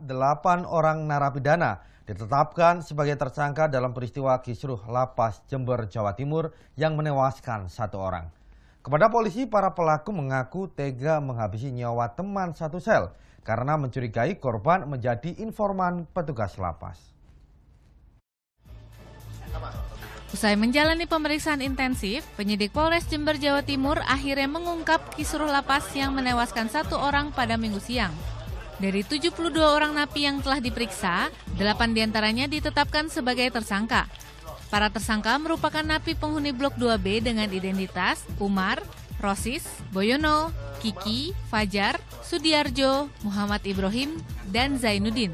Delapan orang narapidana ditetapkan sebagai tersangka dalam peristiwa kisruh lapas Jember, Jawa Timur yang menewaskan satu orang. Kepada polisi, para pelaku mengaku tega menghabisi nyawa teman satu sel karena mencurigai korban menjadi informan petugas lapas. Usai menjalani pemeriksaan intensif, penyidik Polres Jember, Jawa Timur akhirnya mengungkap kisruh lapas yang menewaskan satu orang pada minggu siang. Dari 72 orang napi yang telah diperiksa, 8 di antaranya ditetapkan sebagai tersangka. Para tersangka merupakan napi penghuni Blok 2B dengan identitas Umar, Rosis, Boyono, Kiki, Fajar, Sudiarjo, Muhammad Ibrahim, dan Zainuddin.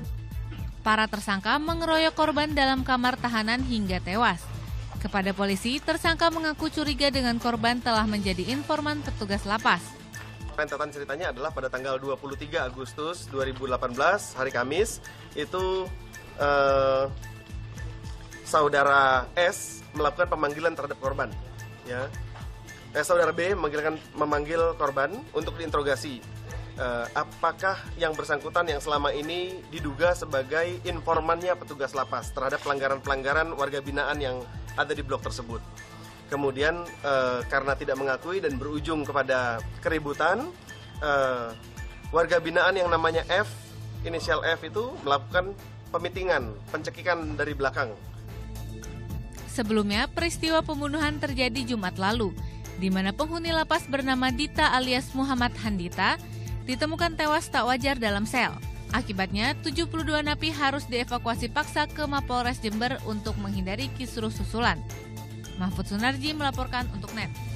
Para tersangka mengeroyok korban dalam kamar tahanan hingga tewas. Kepada polisi, tersangka mengaku curiga dengan korban telah menjadi informan petugas lapas rentetan ceritanya adalah pada tanggal 23 Agustus 2018 hari Kamis itu eh, saudara S melakukan pemanggilan terhadap korban ya. Eh, saudara B memanggilkan memanggil korban untuk diinterogasi. Eh, apakah yang bersangkutan yang selama ini diduga sebagai informannya petugas lapas terhadap pelanggaran-pelanggaran warga binaan yang ada di blok tersebut kemudian uh, karena tidak mengakui dan berujung kepada keributan uh, warga binaan yang namanya F inisial F itu melakukan pemitingan pencekikan dari belakang Sebelumnya, peristiwa pembunuhan terjadi Jumat lalu, di mana penghuni lapas bernama Dita alias Muhammad Handita ditemukan tewas tak wajar dalam sel. Akibatnya, 72 napi harus dievakuasi paksa ke Mapolres Jember untuk menghindari kisruh susulan. Mahfud Sunarji melaporkan untuk NET.